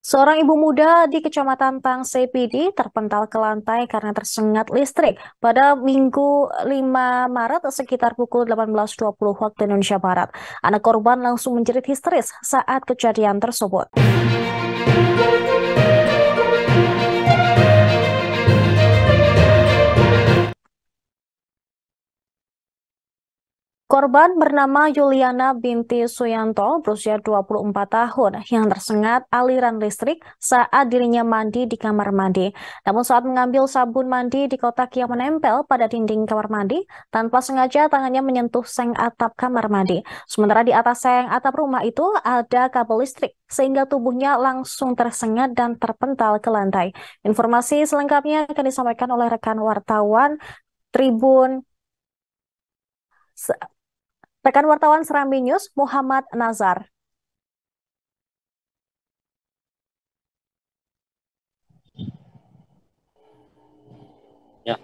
Seorang ibu muda di Kecamatan Tangse Pidi terpental ke lantai karena tersengat listrik pada Minggu 5 Maret sekitar pukul 18.20 waktu Indonesia Barat. Anak korban langsung menjerit histeris saat kejadian tersebut. Korban bernama Yuliana binti Suyanto berusia 24 tahun yang tersengat aliran listrik saat dirinya mandi di kamar mandi. Namun saat mengambil sabun mandi di kotak yang menempel pada dinding kamar mandi, tanpa sengaja tangannya menyentuh seng atap kamar mandi. Sementara di atas seng atap rumah itu ada kabel listrik sehingga tubuhnya langsung tersengat dan terpental ke lantai. Informasi selengkapnya akan disampaikan oleh rekan wartawan Tribun Rekan wartawan Serambi News, Muhammad Nazar. Ya,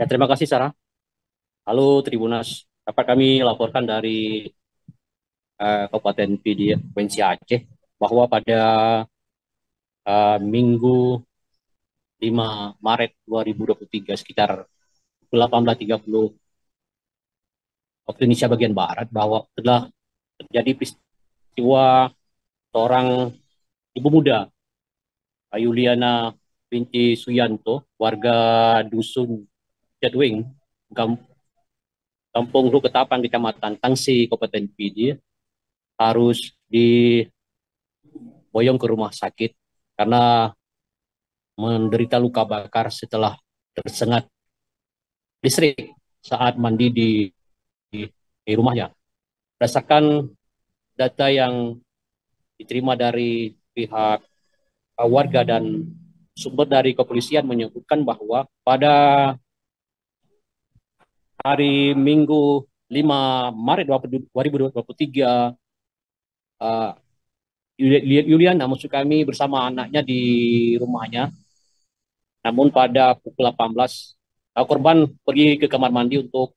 ya terima kasih Sarah. Halo Tribunas, dapat kami laporkan dari uh, Kabupaten Provinsi Aceh bahwa pada uh, Minggu 5 Maret 2023 sekitar 18.30 waktu Indonesia bagian barat bahwa telah terjadi peristiwa seorang ibu muda Ayuliana binti Suyanto warga dusun Jadwing Kampung Ruketapan Kecamatan Tangsi Kabupaten Pidi harus diboyong ke rumah sakit karena menderita luka bakar setelah tersengat listrik saat mandi di di rumahnya. Berdasarkan data yang diterima dari pihak warga dan sumber dari kepolisian menyebutkan bahwa pada hari Minggu 5 Maret 2023 uh, Yuliana maksud kami bersama anaknya di rumahnya. Namun pada pukul 18 uh, korban pergi ke kamar mandi untuk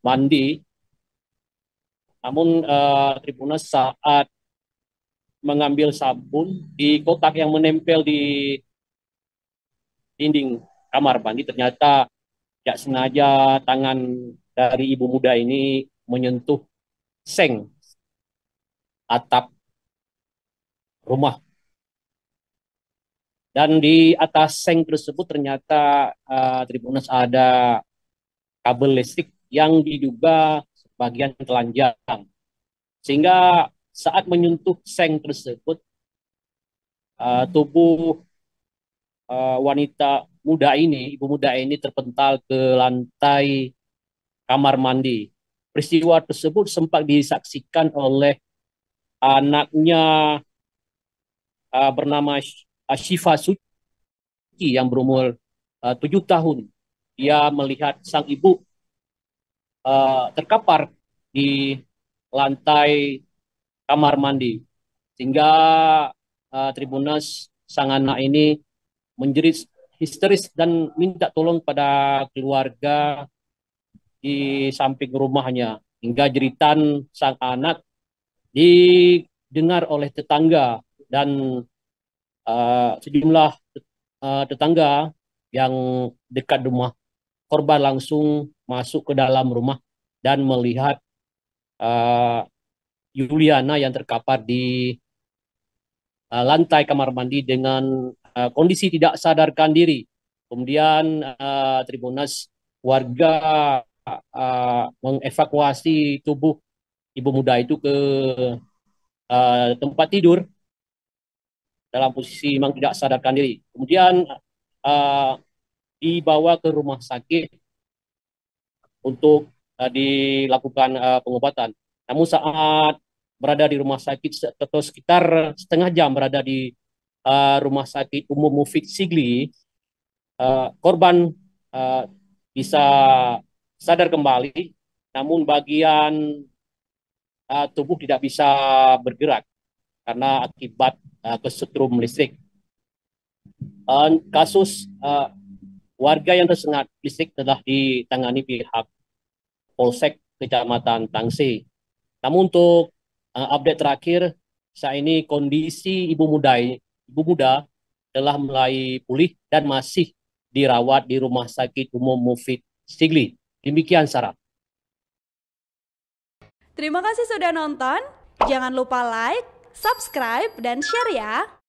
mandi namun uh, Tribunus saat mengambil sabun di kotak yang menempel di dinding kamar mandi ternyata tidak sengaja tangan dari ibu muda ini menyentuh seng atap rumah. Dan di atas seng tersebut ternyata uh, Tribunus ada kabel listrik yang diduga bagian telanjang. Sehingga saat menyentuh seng tersebut, uh, tubuh uh, wanita muda ini, ibu muda ini terpental ke lantai kamar mandi. Peristiwa tersebut sempat disaksikan oleh anaknya uh, bernama Shiva Suci yang berumur tujuh tahun. Dia melihat sang ibu uh, terkapar di lantai kamar mandi. Sehingga uh, Tribunus sang anak ini menjerit histeris dan minta tolong pada keluarga di samping rumahnya. Hingga jeritan sang anak didengar oleh tetangga dan uh, sejumlah uh, tetangga yang dekat rumah korban langsung masuk ke dalam rumah dan melihat uh, Yuliana yang terkapar di uh, lantai kamar mandi dengan uh, kondisi tidak sadarkan diri. Kemudian uh, Tribunas warga uh, mengevakuasi tubuh ibu muda itu ke uh, tempat tidur dalam posisi memang tidak sadarkan diri. Kemudian uh, dibawa ke rumah sakit untuk uh, dilakukan uh, pengobatan. Namun saat berada di rumah sakit atau sekitar setengah jam berada di uh, rumah sakit umum Mufid Sigli, uh, korban uh, bisa sadar kembali, namun bagian uh, tubuh tidak bisa bergerak karena akibat uh, kesetrum listrik. Uh, kasus uh, warga yang tersengat listrik telah ditangani pihak Polsek Kecamatan Tangsi. Namun untuk uh, update terakhir, saat ini kondisi ibu muda ibu muda telah mulai pulih dan masih dirawat di Rumah Sakit Umum Mufid Stigli. Demikian Sarah. Terima kasih sudah nonton. Jangan lupa like, subscribe, dan share ya.